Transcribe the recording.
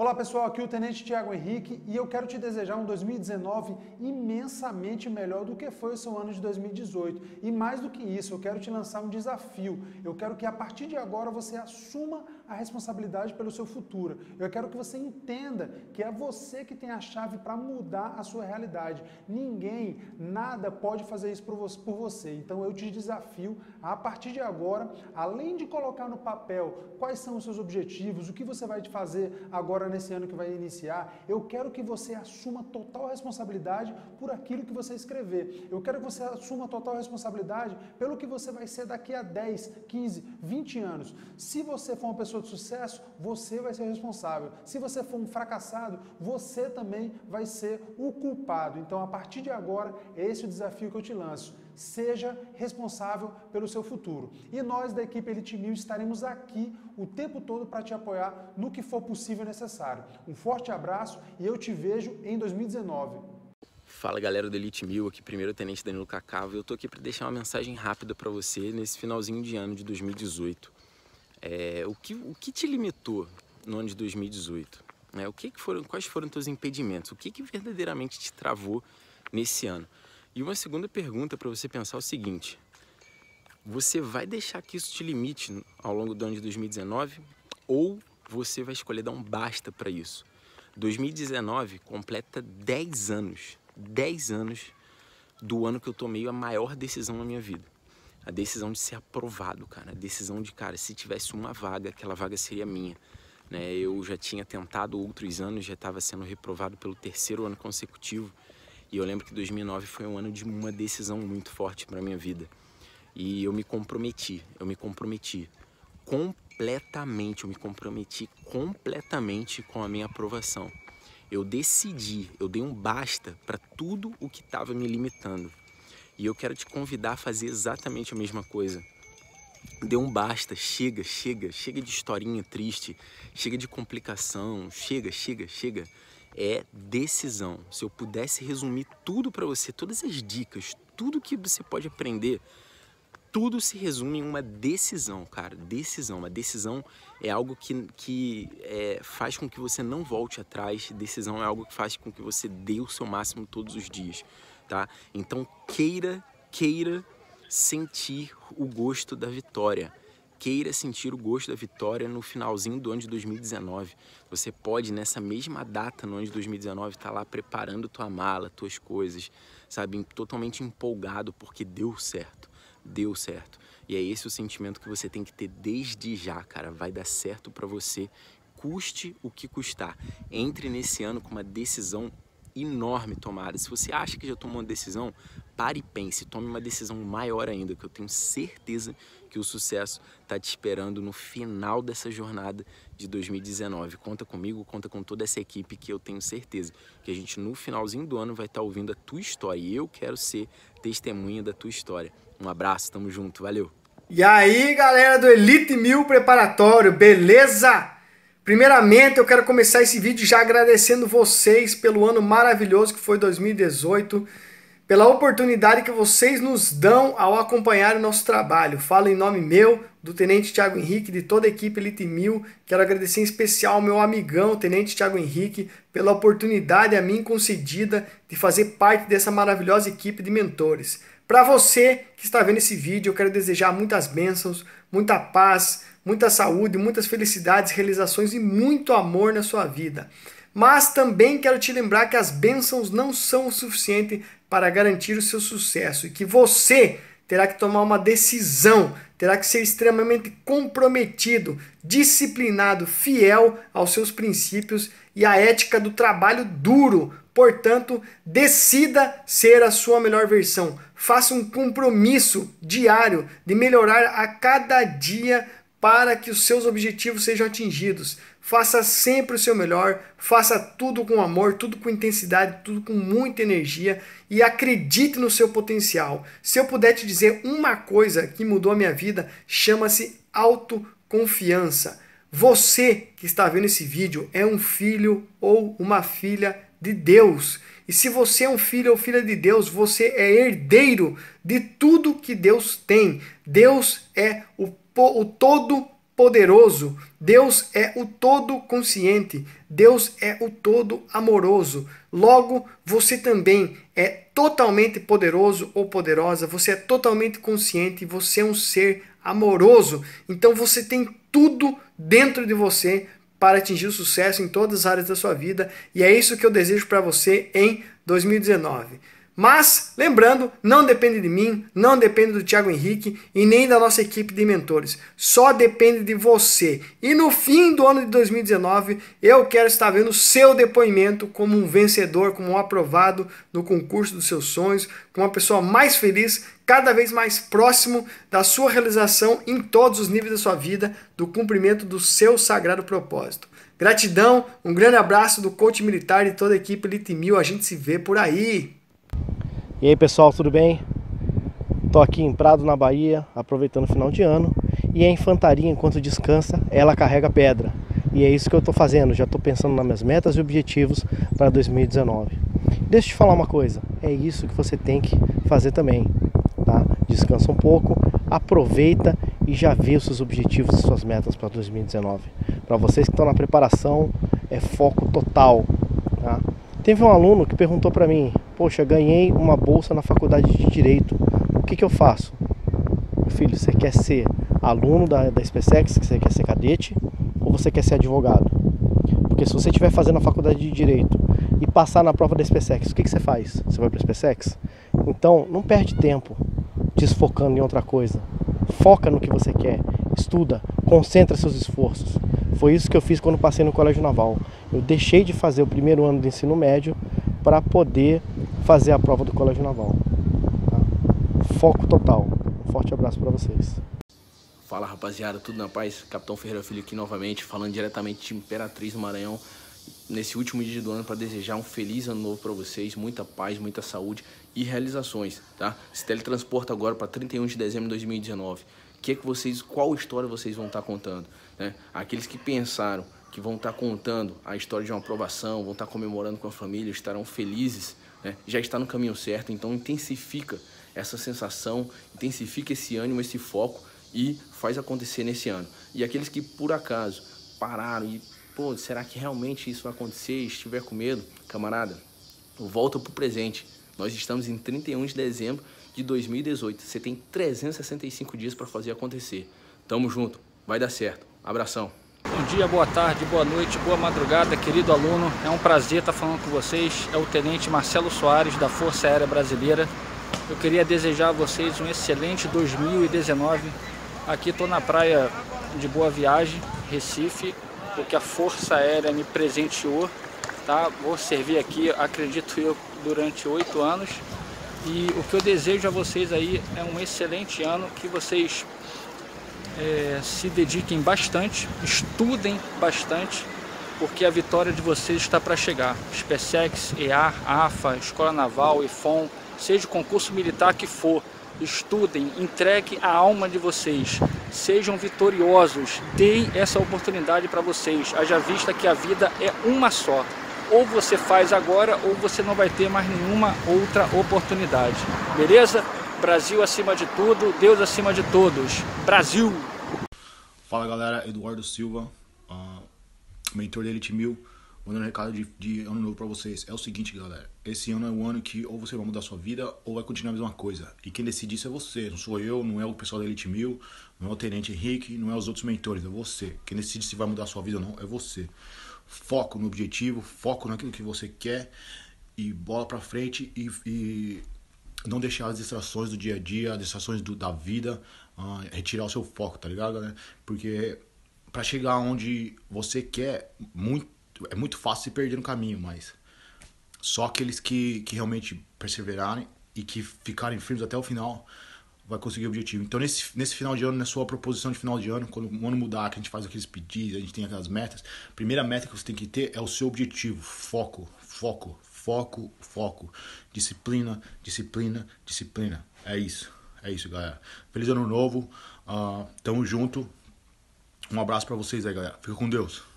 Olá pessoal, aqui é o Tenente Tiago Henrique e eu quero te desejar um 2019 imensamente melhor do que foi o seu ano de 2018. E mais do que isso, eu quero te lançar um desafio. Eu quero que a partir de agora você assuma a responsabilidade pelo seu futuro. Eu quero que você entenda que é você que tem a chave para mudar a sua realidade. Ninguém, nada pode fazer isso por você. Então eu te desafio a, partir de agora, além de colocar no papel quais são os seus objetivos, o que você vai fazer agora nesse ano que vai iniciar, eu quero que você assuma total responsabilidade por aquilo que você escrever. Eu quero que você assuma total responsabilidade pelo que você vai ser daqui a 10, 15, 20 anos. Se você for uma pessoa de sucesso, você vai ser responsável. Se você for um fracassado, você também vai ser o culpado. Então, a partir de agora, esse é o desafio que eu te lanço seja responsável pelo seu futuro. E nós da equipe Elite Mil estaremos aqui o tempo todo para te apoiar no que for possível e necessário. Um forte abraço e eu te vejo em 2019. Fala galera do Elite Mil, aqui primeiro tenente Danilo Cacava. Eu tô aqui para deixar uma mensagem rápida para você nesse finalzinho de ano de 2018. É, o, que, o que te limitou no ano de 2018? É, o que, que foram, quais foram teus impedimentos? O que, que verdadeiramente te travou nesse ano? E uma segunda pergunta para você pensar é o seguinte: você vai deixar que isso te limite ao longo do ano de 2019 ou você vai escolher dar um basta para isso? 2019 completa 10 anos, 10 anos do ano que eu tomei a maior decisão na minha vida. A decisão de ser aprovado, cara. A decisão de, cara, se tivesse uma vaga, aquela vaga seria minha. Né? Eu já tinha tentado outros anos, já estava sendo reprovado pelo terceiro ano consecutivo. E eu lembro que 2009 foi um ano de uma decisão muito forte para minha vida. E eu me comprometi, eu me comprometi completamente, eu me comprometi completamente com a minha aprovação. Eu decidi, eu dei um basta para tudo o que estava me limitando. E eu quero te convidar a fazer exatamente a mesma coisa. Dê um basta, chega, chega, chega de historinha triste, chega de complicação, chega, chega, chega é decisão. Se eu pudesse resumir tudo para você, todas as dicas, tudo que você pode aprender, tudo se resume em uma decisão, cara. Decisão. Uma decisão é algo que, que é, faz com que você não volte atrás. Decisão é algo que faz com que você dê o seu máximo todos os dias, tá? Então queira, queira sentir o gosto da vitória queira sentir o gosto da vitória no finalzinho do ano de 2019. Você pode, nessa mesma data, no ano de 2019, estar tá lá preparando tua mala, tuas coisas, sabe? Totalmente empolgado porque deu certo. Deu certo. E é esse o sentimento que você tem que ter desde já, cara. Vai dar certo para você, custe o que custar. Entre nesse ano com uma decisão enorme tomada. Se você acha que já tomou uma decisão, pare e pense, tome uma decisão maior ainda, que eu tenho certeza que o sucesso está te esperando no final dessa jornada de 2019. Conta comigo, conta com toda essa equipe que eu tenho certeza que a gente no finalzinho do ano vai estar tá ouvindo a tua história e eu quero ser testemunha da tua história. Um abraço, tamo junto, valeu. E aí, galera do Elite Mil Preparatório, beleza? Primeiramente, eu quero começar esse vídeo já agradecendo vocês pelo ano maravilhoso que foi 2018, pela oportunidade que vocês nos dão ao acompanhar o nosso trabalho. Falo em nome meu, do Tenente Tiago Henrique, de toda a equipe Elite Mil. Quero agradecer em especial ao meu amigão, Tenente Tiago Henrique, pela oportunidade a mim concedida de fazer parte dessa maravilhosa equipe de mentores. Para você que está vendo esse vídeo, eu quero desejar muitas bênçãos, muita paz, muita saúde, muitas felicidades, realizações e muito amor na sua vida. Mas também quero te lembrar que as bênçãos não são o suficiente para garantir o seu sucesso e que você terá que tomar uma decisão, terá que ser extremamente comprometido, disciplinado, fiel aos seus princípios e à ética do trabalho duro. Portanto, decida ser a sua melhor versão. Faça um compromisso diário de melhorar a cada dia para que os seus objetivos sejam atingidos. Faça sempre o seu melhor, faça tudo com amor, tudo com intensidade, tudo com muita energia e acredite no seu potencial. Se eu puder te dizer uma coisa que mudou a minha vida, chama-se autoconfiança. Você que está vendo esse vídeo é um filho ou uma filha de Deus. E se você é um filho ou filha de Deus, você é herdeiro de tudo que Deus tem. Deus é o o todo poderoso, Deus é o todo consciente, Deus é o todo amoroso. Logo, você também é totalmente poderoso ou poderosa, você é totalmente consciente, você é um ser amoroso. Então você tem tudo dentro de você para atingir o sucesso em todas as áreas da sua vida, e é isso que eu desejo para você em 2019. Mas, lembrando, não depende de mim, não depende do Thiago Henrique e nem da nossa equipe de mentores. Só depende de você. E no fim do ano de 2019, eu quero estar vendo seu depoimento como um vencedor, como um aprovado no concurso dos seus sonhos, como uma pessoa mais feliz, cada vez mais próximo da sua realização em todos os níveis da sua vida, do cumprimento do seu sagrado propósito. Gratidão, um grande abraço do coach militar e toda a equipe Elite Mil. A gente se vê por aí. E aí pessoal, tudo bem? Tô aqui em Prado, na Bahia, aproveitando o final de ano. E a infantaria, enquanto descansa, ela carrega pedra. E é isso que eu tô fazendo, já tô pensando nas minhas metas e objetivos para 2019. Deixa eu te falar uma coisa, é isso que você tem que fazer também, tá? Descansa um pouco, aproveita e já vê os seus objetivos e suas metas para 2019. Para vocês que estão na preparação, é foco total, tá? Teve um aluno que perguntou para mim: Poxa, ganhei uma bolsa na faculdade de Direito, o que, que eu faço? Meu filho, você quer ser aluno da, da SpaceX, você quer ser cadete, ou você quer ser advogado? Porque se você estiver fazendo a faculdade de Direito e passar na prova da SpaceX, o que, que você faz? Você vai para a SpaceX? Então, não perde tempo desfocando em outra coisa. Foca no que você quer, estuda, concentra seus esforços. Foi isso que eu fiz quando passei no Colégio Naval. Eu deixei de fazer o primeiro ano do ensino médio para poder fazer a prova do Colégio Naval. Tá? Foco total. Um forte abraço para vocês. Fala rapaziada, tudo na paz? Capitão Ferreira Filho aqui novamente, falando diretamente de Imperatriz do Maranhão, nesse último dia do ano para desejar um feliz ano novo para vocês, muita paz, muita saúde e realizações, tá? Se teletransporta agora para 31 de dezembro de 2019. Que é que vocês, qual história vocês vão estar tá contando, né? Aqueles que pensaram que vão estar contando a história de uma aprovação, vão estar comemorando com a família, estarão felizes, né? já está no caminho certo, então intensifica essa sensação, intensifica esse ânimo, esse foco e faz acontecer nesse ano. E aqueles que por acaso pararam e, pô, será que realmente isso vai acontecer? Estiver com medo, camarada, volta para o presente. Nós estamos em 31 de dezembro de 2018. Você tem 365 dias para fazer acontecer. Tamo junto, vai dar certo. Abração. Bom dia, boa tarde, boa noite, boa madrugada, querido aluno. É um prazer estar falando com vocês. É o Tenente Marcelo Soares, da Força Aérea Brasileira. Eu queria desejar a vocês um excelente 2019. Aqui estou na praia de Boa Viagem, Recife, porque a Força Aérea me presenteou. Tá? Vou servir aqui, acredito eu, durante oito anos. E o que eu desejo a vocês aí é um excelente ano, que vocês é, se dediquem bastante, estudem bastante, porque a vitória de vocês está para chegar. SpaceX, EAR, AFA, Escola Naval, IFON, seja o concurso militar que for, estudem, entregue a alma de vocês, sejam vitoriosos, deem essa oportunidade para vocês, haja vista que a vida é uma só. Ou você faz agora ou você não vai ter mais nenhuma outra oportunidade. Beleza? Brasil acima de tudo, Deus acima de todos. Brasil! Fala galera, Eduardo Silva, uh, mentor da Elite Mil, mandando um recado de, de ano novo pra vocês. É o seguinte, galera, esse ano é o ano que ou você vai mudar sua vida ou vai continuar a mesma coisa. E quem decide isso é você, não sou eu, não é o pessoal da Elite Mil, não é o Tenente Henrique, não é os outros mentores, é você. Quem decide se vai mudar sua vida ou não é você. Foco no objetivo, foco naquilo que você quer e bola pra frente e, e não deixar as distrações do dia a dia, as distrações do, da vida, uh, retirar o seu foco, tá ligado, galera? Porque para chegar onde você quer, muito, é muito fácil se perder no caminho, mas só aqueles que, que realmente perseverarem e que ficarem firmes até o final vai conseguir o objetivo. Então, nesse, nesse final de ano, na sua proposição de final de ano, quando o ano mudar, que a gente faz aqueles pedidos, a gente tem aquelas metas, primeira meta que você tem que ter é o seu objetivo, foco, foco, foco, foco. Disciplina, disciplina, disciplina. É isso. É isso, galera. Feliz ano novo. Uh, tamo junto. Um abraço para vocês aí, galera. Fica com Deus.